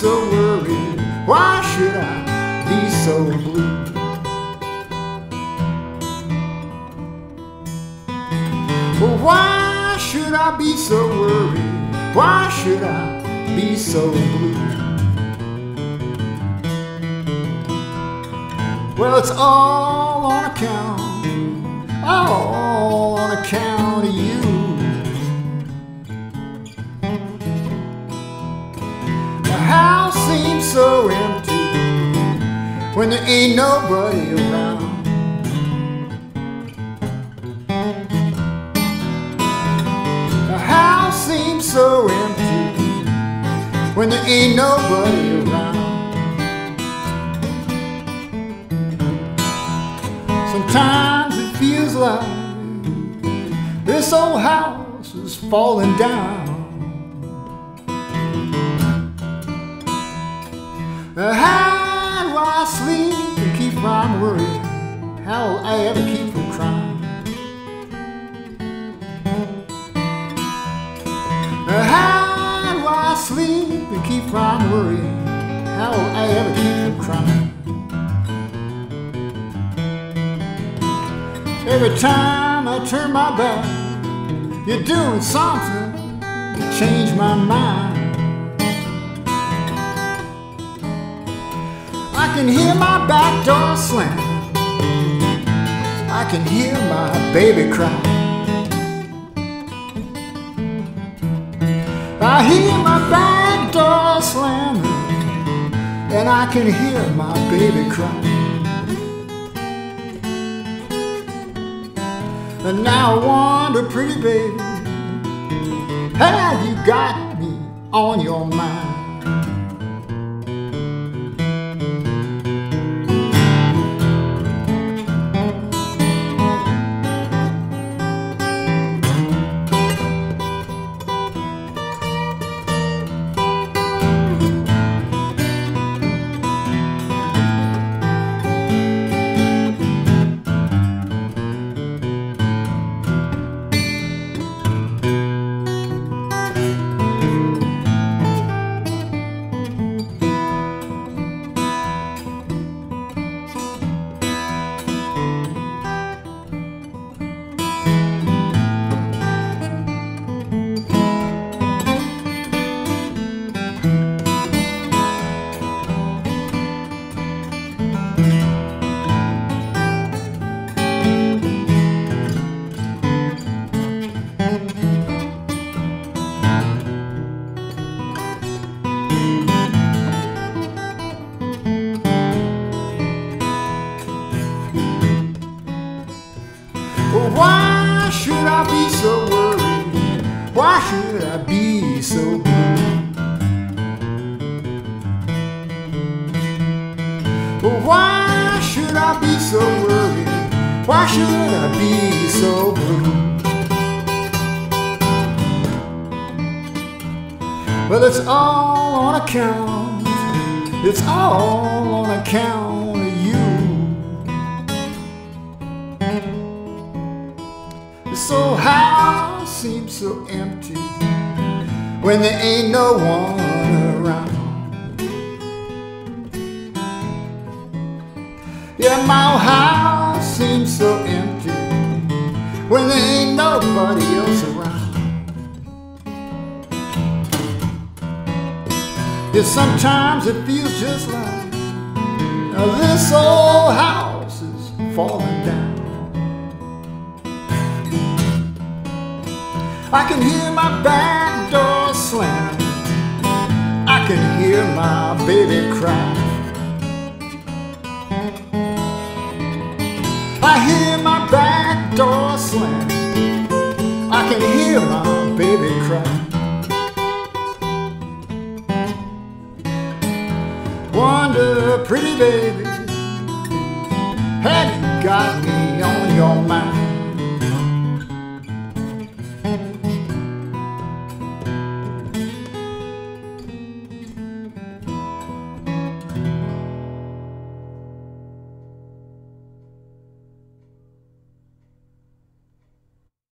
Why should I be so blue? Well, why should I be so worried? Why should I be so blue? Well, it's all on account, all on account when there ain't nobody around. The house seems so empty when there ain't nobody around. Sometimes it feels like this old house is falling down. Do I sleep and keep from worrying? How will I ever keep from crying? Uh, how do I sleep and keep from worrying? How will I ever keep from crying? Every time I turn my back, you're doing something to change my mind. I can hear my back door slam. I can hear my baby cry. I hear my back door slamming, and I can hear my baby cry. And now I wonder, pretty baby, have you got me on your mind? Why should I be so worried? Why should I be so blue? Why should I be so worried? Why should I be so blue? Well, it's all on account. It's all on account of you. This old house seems so empty when there ain't no one around. Yeah, my house seems so empty Yeah, sometimes it feels just like this old house is falling down. I can hear my back door slam. I can hear my baby cry. I hear my back door slam. I can hear my baby cry. pretty baby, have you got me on your mind?